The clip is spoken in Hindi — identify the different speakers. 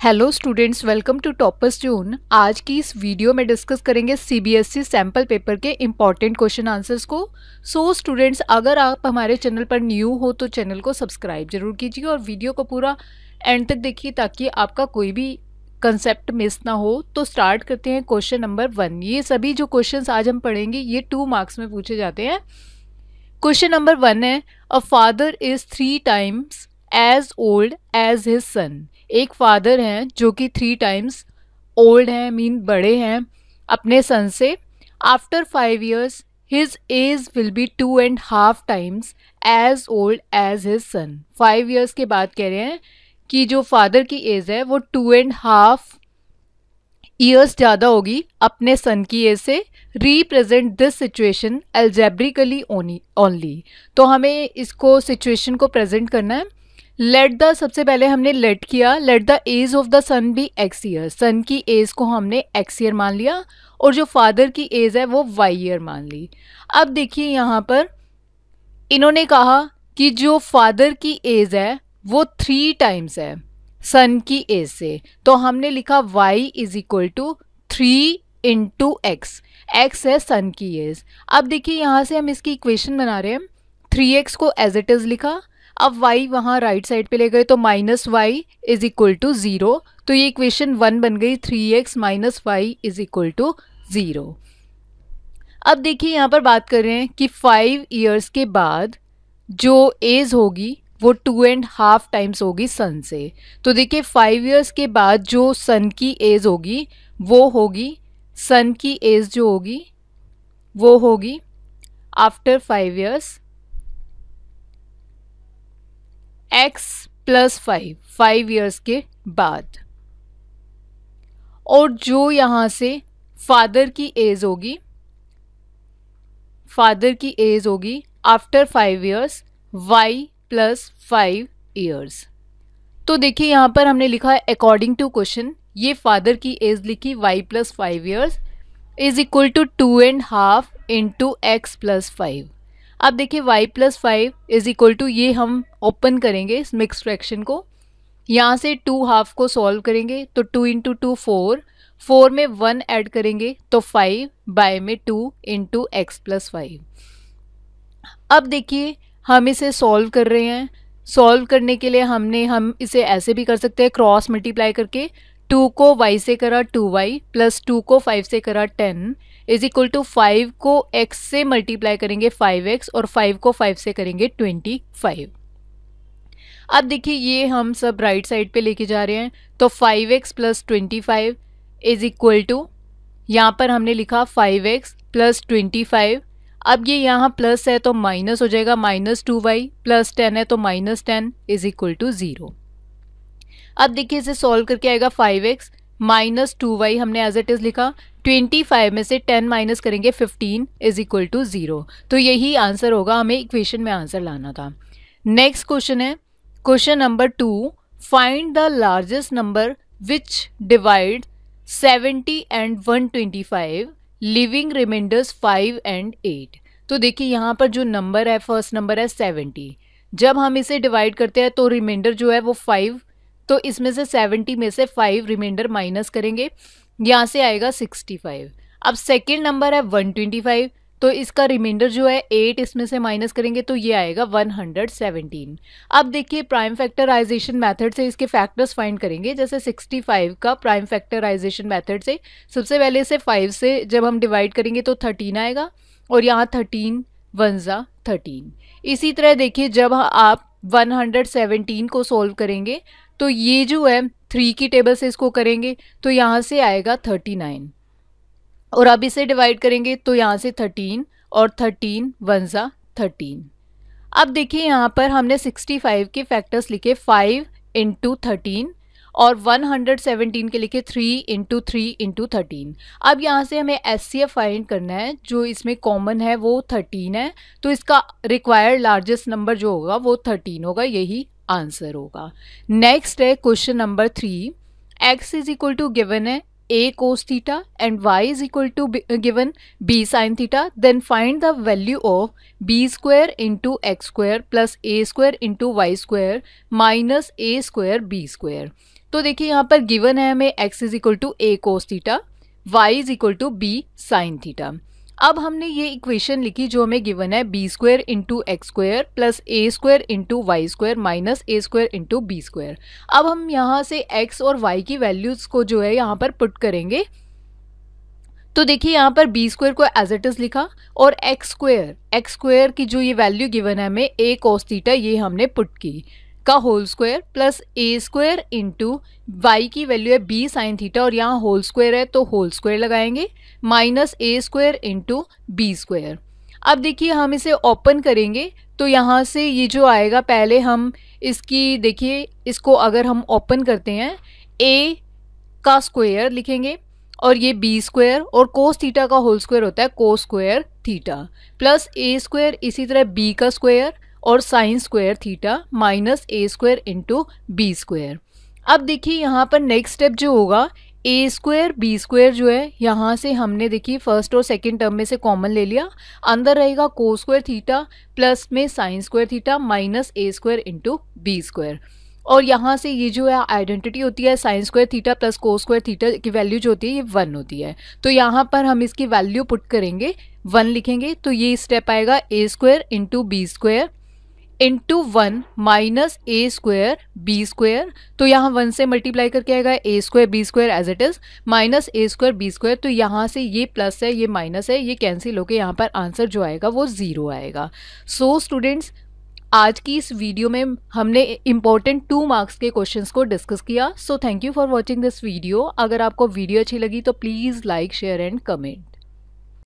Speaker 1: Hello students welcome to toppers जून आज की इस वीडियो में डिस्कस करेंगे सीबीएसई सैंपल पेपर के इंपॉर्टेंट क्वेश्चन आंसर्स को। सो so, स्टूडेंट्स अगर आप हमारे चैनल पर न्यू हो तो चैनल को सब्सक्राइब ज़रूर कीजिए और वीडियो को पूरा एंड तक देखिए ताकि आपका कोई भी कंसेप्ट मिस ना हो। तो स्टार्ट करते हैं क्वेश्चन नंबर वन ये सभी जो क्वेश्चन आज हम पढ़ेंगे ये टू मार्क्स में पूछे जाते हैं। क्वेश्चन नंबर वन है a father is three times age old as his son एक फादर हैं जो कि थ्री टाइम्स ओल्ड हैं मीन बड़े हैं, अपने सन से। After five years his age will be two and half times age old as his son five years के बाद कह रहे हैं कि जो फादर की एज है, वो टू एंड हाफ़ ईयर्स ज़्यादा होगी अपने सन की एज से। Represent this situation algebraically only तो हमें इसको सिचुएशन को प्रेजेंट करना है। लेट द सबसे पहले हमने लेट किया let the age of the son be X year son की एज को हमने एक्स ईयर मान लिया और जो फादर की एज है वो वाई ईयर मान ली. अब देखिए यहाँ पर, इन्होंने कहा कि जो फादर की एज है वो थ्री टाइम्स है सन की एज से. तो हमने लिखा Y is equal to three into X X है सन की एज अब देखिए यहाँ से हम इसकी इक्वेशन बना रहे हैं. थ्री एक्स को एज इट इज़ लिखा अब y वहाँ राइट साइड पे ले गए तो minus Y is equal to zero तो ये इक्वेशन वन बन गई three X minus Y is equal to zero अब देखिए यहाँ पर बात कर रहे हैं कि फाइव ईयर्स के बाद जो एज होगी, वो टू एंड हाफ़ टाइम्स होगी सन से. तो देखिए फाइव ईयर्स के बाद जो सन की एज होगी, वो होगी सन की एज जो होगी, वो होगी after five years X plus five five years के बाद। और जो यहाँ से फादर की एज होगी फादर की एज होगी after five years Y plus five years तो देखिए, यहाँ पर हमने लिखा है अकॉर्डिंग टू क्वेश्चन ये फादर की एज लिखी Y plus five years is equal to two and half into X plus five अब देखिए y plus five is equal to ये हम ओपन करेंगे इस मिक्स फ्रैक्शन को। यहाँ से टू हाफ़ को सॉल्व करेंगे तो two into two four four में वन ऐड करेंगे तो फाइव बाय में two into X plus five अब देखिए हम इसे सॉल्व कर रहे हैं। सॉल्व करने के लिए हमने, हम इसे ऐसे भी कर सकते हैं क्रॉस मल्टीप्लाई करके। टू को वाई से करा टू वाई प्लस टू को फाइव से करा ten is equal to five को एक्स से मल्टीप्लाई करेंगे फाइव एक्स और फाइव को फाइव से करेंगे ट्वेंटी फाइव अब देखिए, ये हम सब राइट right साइड पे लेके जा रहे हैं। तो five X plus twenty five is equal to यहाँ पर हमने लिखा five X plus twenty five अब ये यहाँ प्लस है तो माइनस हो जाएगा minus two Y plus ten है तो minus ten is equal to zero अब देखिए, इसे सॉल्व करके आएगा five X minus two Y हमने एज इट इज़ लिखा। ट्वेंटी फाइव में से टेन माइनस करेंगे fifteen is equal to zero तो यही आंसर होगा, हमें इक्वेशन में आंसर लाना था। नेक्स्ट क्वेश्चन है। Question number two find the largest number which divide seventy and one twenty five living remainders five and eight तो देखिए, यहाँ पर जो नंबर है फ़र्स्ट नंबर है सेवेंटी जब हम इसे डिवाइड करते हैं तो रिमाइंडर जो है वो फाइव तो इसमें से सेवेंटी में से फाइव रिमाइंडर माइनस करेंगे। यहाँ से आएगा सिक्सटी फाइव। अब सेकेंड नंबर है वन ट्वेंटी फाइव तो इसका रिमाइंडर जो है एट इसमें से माइनस करेंगे तो ये आएगा वन हंड्रेड सेवनटीन अब देखिए प्राइम फैक्टराइजेशन मेथड से इसके फैक्टर्स फाइंड करेंगे, जैसे सिक्सटी फाइव का प्राइम फैक्टराइजेशन मेथड से, सबसे पहले इसे फाइव से जब हम डिवाइड करेंगे तो थर्टीन आएगा, और यहाँ थर्टीन वन ज़ा थर्टीन इसी तरह देखिए जब आप वन हंड्रेड सेवनटीन को सोल्व करेंगे तो ये जो है थ्री की टेबल से इसको करेंगे तो यहाँ से आएगा थर्टी नाइन और अब इसे डिवाइड करेंगे तो यहाँ से थर्टीन और थर्टीन वन ज़ा थर्टीन अब देखिए यहाँ पर हमने सिक्सटी फाइव के फैक्टर्स लिखे फाइव इंटू थर्टीन और 117 के लिखे three into three into thirteen अब यहाँ से हमें एस सी एफ़ फाइंड करना है, जो इसमें कॉमन है, वो थर्टीन है तो इसका रिक्वायर्ड लार्जेस्ट नंबर जो होगा, वो थर्टीन होगा, यही आंसर होगा। नेक्स्ट है question number three X is equal to given है A cos theta and Y is equal to given B sin theta then find the value of B square into X square plus A square into Y square minus A square B square तो देखिए यहाँ पर गिवन है हमें X is equal to A cos theta Y is equal to B sin theta अब हमने ये इक्वेशन लिखी जो हमें गिवन है B square into X square plus A square into Y square minus A square into B square अब हम यहाँ से एक्स और वाई की वैल्यूज़ को जो है यहाँ पर पुट करेंगे। तो देखिए यहाँ पर बी स्क्वायर को एज इट इज़ लिखा और एक्स स्क्वायर एक्स स्क्वायर की जो ये वैल्यू गिवन है हमें ए कॉस्टीटा ये हमने पुट की। का whole square plus A square into Y की वैल्यू है बी साइन थीटा और यहाँ होल स्क्वायर है तो होल स्क्वायर लगाएँगे minus A square into B square अब देखिए हम इसे ओपन करेंगे तो यहाँ से ये जो आएगा, पहले हम इसकी, देखिए, इसको अगर हम ओपन करते हैं ए का स्क्वायर लिखेंगे और ये बी स्क्वायर और कोस थीटा का होल स्क्वायर होता है cos square theta plus A square इसी तरह बी का स्क्वायर और sin square theta minus A square into B square. अब देखिए यहाँ पर नेक्स्ट स्टेप जो होगा, ए स्क्वायर, बी स्क्वायर जो है, यहाँ से हमने देखिए फ़र्स्ट और सेकंड टर्म में से कॉमन ले लिया। अंदर रहेगा को स्क्वायर थीटा प्लस में sin square theta minus A square into B square. और यहाँ से ये जो है, आइडेंटिटी होती है, sin square theta plus cos square theta की वैल्यू जो होती है, ये वन होती है। तो यहाँ पर हम इसकी वैल्यू पुट करेंगे, वन लिखेंगे तो ये स्टेप आएगा A square into B square. Into one minus A square B square तो यहाँ वन से मल्टीप्लाई करके आएगा A square B square as it is minus A square B square तो यहाँ से ये प्लस है ये माइनस है ये कैंसिल होकर यहाँ पर आंसर जो आएगा वो ज़ीरो आएगा। सो so, स्टूडेंट्स आज की इस वीडियो में हमने इम्पोर्टेंट टू मार्क्स के क्वेश्चंस को डिस्कस किया। So thank you for watching this video अगर आपको वीडियो अच्छी लगी तो please like share and comment